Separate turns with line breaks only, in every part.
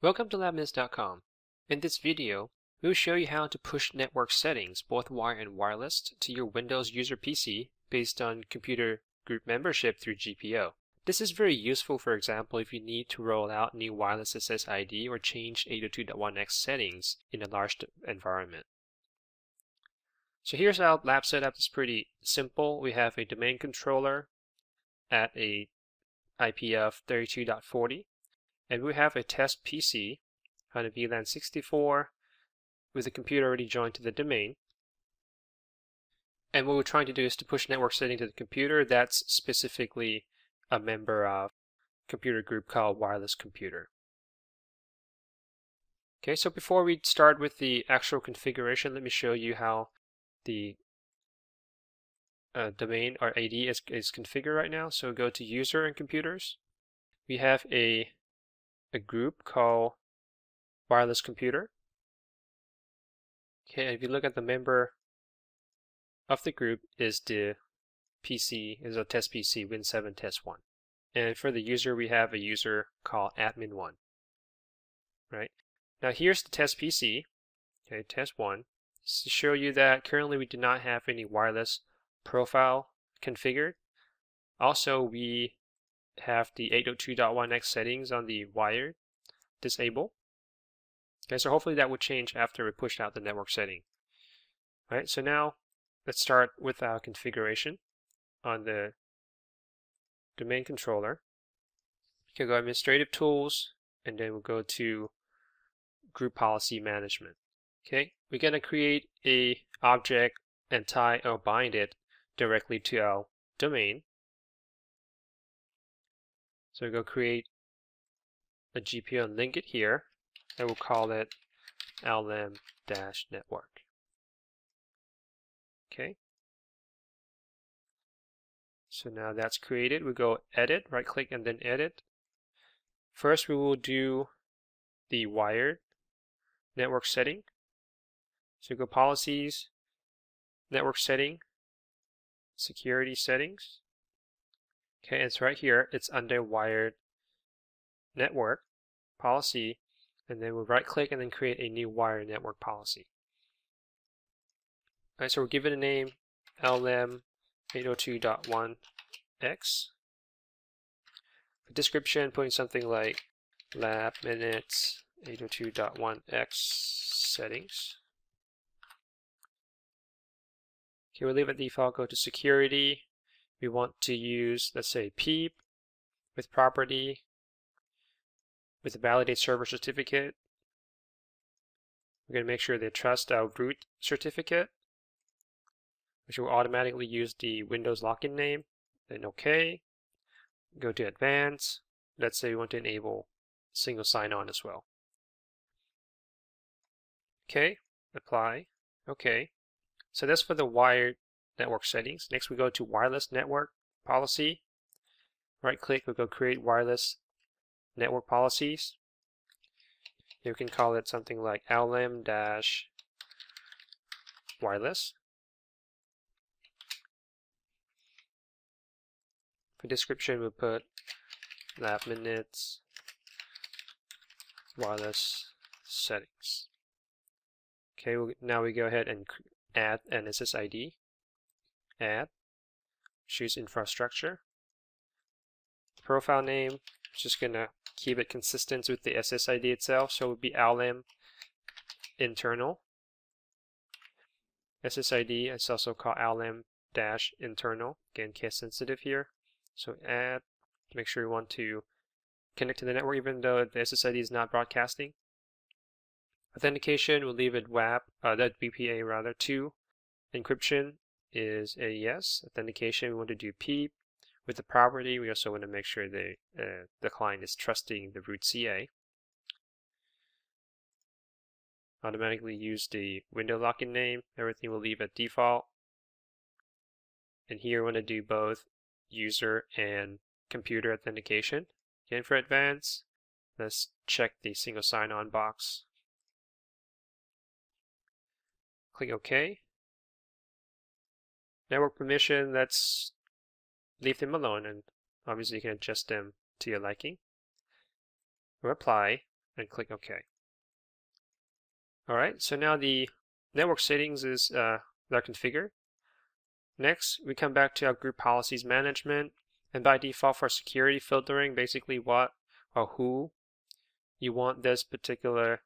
Welcome to labminutes.com. In this video, we will show you how to push network settings, both wire and wireless, to your Windows user PC based on computer group membership through GPO. This is very useful, for example, if you need to roll out new wireless SSID or change 802.1x settings in a large environment. So here's our lab setup. It's pretty simple. We have a domain controller at a IP of 32.40 and we have a test PC on a VLAN 64 with the computer already joined to the domain. And what we're trying to do is to push network setting to the computer that's specifically a member of a computer group called wireless computer. Okay, so before we start with the actual configuration, let me show you how the uh, domain or AD is, is configured right now. So go to user and computers. We have a a group called wireless computer. Okay, if you look at the member of the group is the PC, is a test PC Win7 test 1. And for the user, we have a user called admin1. Right? Now here's the test PC, okay, test 1. to show you that currently we do not have any wireless profile configured. Also, we have the 802.1x settings on the wired disabled. Okay, so hopefully that will change after we push out the network setting. All right, so now let's start with our configuration on the domain controller. Can go administrative tools and then we'll go to group policy management. Okay, we're going to create a object and tie or bind it directly to our domain. So we go create a GPO and link it here, and we'll call it LM-network. Okay. So now that's created. We go edit, right click and then edit. First we will do the wired network setting. So go policies, network setting, security settings. Okay, it's right here. It's under wired network policy, and then we'll right click and then create a new wired network policy. All right, so we'll give it a name LM 802.1x. For description, putting something like lab minutes 802.1x settings. Okay, we'll leave it default, go to security, we want to use, let's say, PEAP with property with a validate server certificate. We're going to make sure they trust our root certificate, which will automatically use the Windows login name. Then OK. Go to Advanced. Let's say we want to enable single sign-on as well. Okay, apply. Okay. So that's for the wired network settings. Next we go to wireless network policy. Right click, we go create wireless network policies. You can call it something like LM-wireless. For description, we put lab minutes wireless settings. Okay, now we go ahead and add an SSID add, choose infrastructure. Profile name, just gonna keep it consistent with the SSID itself, so it would be LM internal. SSID is also called LM dash internal, again case sensitive here. So add, make sure you want to connect to the network even though the SSID is not broadcasting. Authentication, we'll leave it WAP, uh, that WPA rather, 2. Encryption, is a yes. Authentication, we want to do PEAP. With the property, we also want to make sure the, uh, the client is trusting the root CA. Automatically use the window login name. Everything will leave at default. And here we want to do both user and computer authentication. Again, for advanced, let's check the single sign-on box. Click OK. Network permission, let's leave them alone and obviously you can adjust them to your liking. Or apply, and click OK. Alright, so now the network settings is uh, configured. Next, we come back to our group policies management and by default for security filtering, basically what or who you want this particular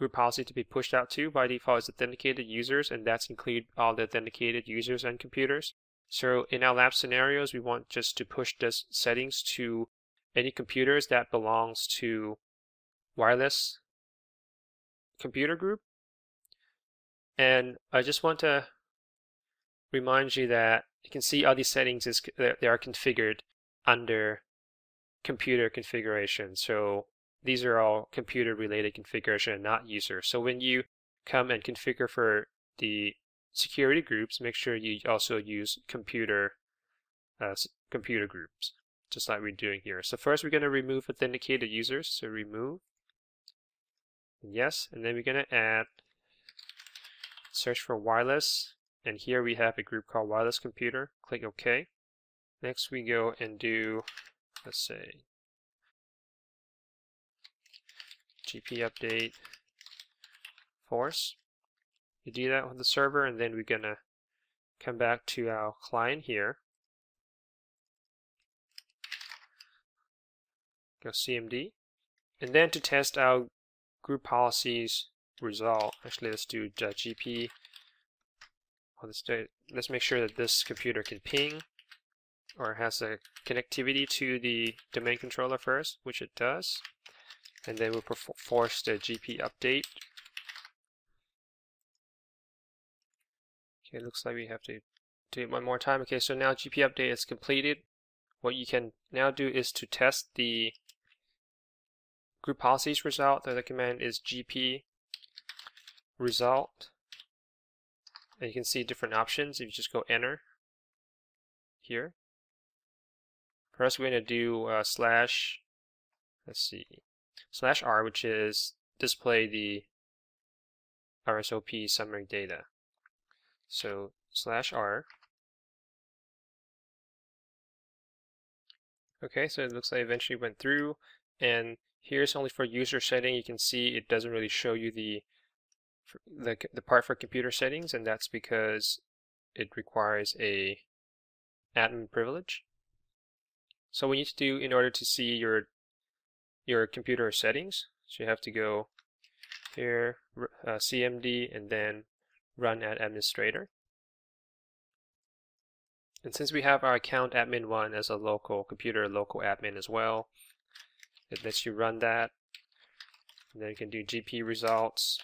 group policy to be pushed out to by default is authenticated users and that's include all the authenticated users and computers. So in our lab scenarios, we want just to push this settings to any computers that belongs to wireless computer group. And I just want to remind you that you can see all these settings is they are configured under computer configuration. So these are all computer related configuration, and not user. So when you come and configure for the security groups, make sure you also use computer uh, computer groups, just like we're doing here. So first we're going to remove authenticated users. So remove, yes, and then we're going to add search for wireless, and here we have a group called wireless computer. Click OK. Next we go and do, let's say, GP update force. We do that with the server and then we're gonna come back to our client here. Go CMD. And then to test our group policies result, actually let's do GP. Let's, let's make sure that this computer can ping or has a connectivity to the domain controller first, which it does and then we'll force the GP update. Okay, looks like we have to do it one more time. Okay, so now GP update is completed. What you can now do is to test the group policies result. The command is GP result. And you can see different options if you just go enter here. First, we're going to do uh, slash, let's see, slash r, which is display the RSOP summary data. So slash r. Okay, so it looks like eventually went through, and here's only for user setting. You can see it doesn't really show you the the, the part for computer settings, and that's because it requires a admin privilege. So what need to do in order to see your your computer settings. So you have to go here, uh, CMD, and then run at administrator. And since we have our account admin1 as a local computer local admin as well, it lets you run that. And then you can do GP results,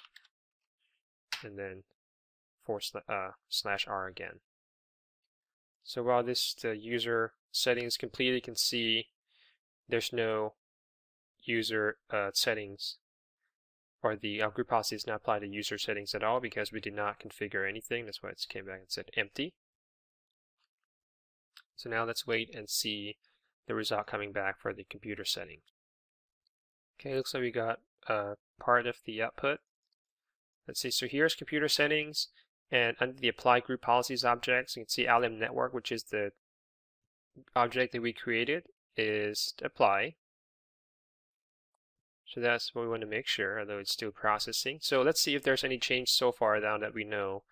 and then forward uh, slash R again. So while this the user settings complete, you can see there's no user uh, settings or the uh, group policy does not apply to user settings at all because we did not configure anything. That's why it came back and said empty. So now let's wait and see the result coming back for the computer setting. Okay, looks like we got uh, part of the output. Let's see, so here's computer settings, and under the apply group policies objects, you can see LM network, which is the object that we created, is apply. So that's what we want to make sure, although it's still processing. So let's see if there's any change so far now that we know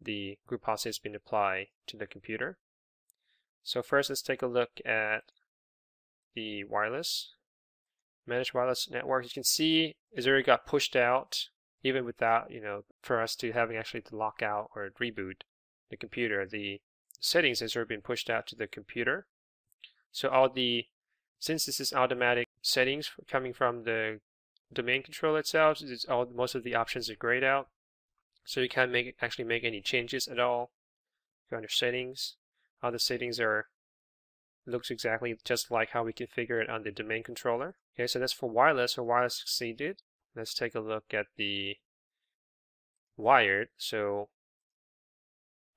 the group policy has been applied to the computer. So first let's take a look at the wireless. Managed wireless network. You can see it's already got pushed out even without, you know, for us to having actually to lock out or reboot the computer. The settings has already been pushed out to the computer. So all the, since this is automatic settings coming from the domain controller itself. It's all most of the options are grayed out, so you can't make actually make any changes at all. Go under settings. All the settings are looks exactly just like how we configure it on the domain controller. Okay, so that's for wireless. So wireless succeeded. Let's take a look at the wired. So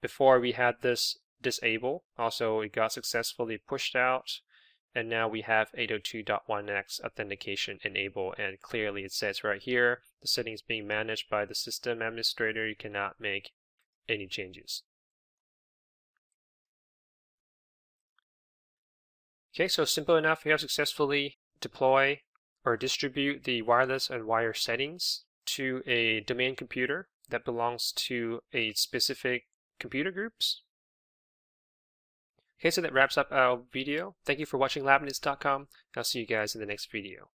before we had this disable, also it got successfully pushed out and now we have 802.1x authentication enabled and clearly it says right here the settings being managed by the system administrator you cannot make any changes. Okay, so simple enough. We have successfully deploy or distribute the wireless and wire settings to a domain computer that belongs to a specific computer groups. Okay, so that wraps up our video. Thank you for watching labminutes.com. I'll see you guys in the next video.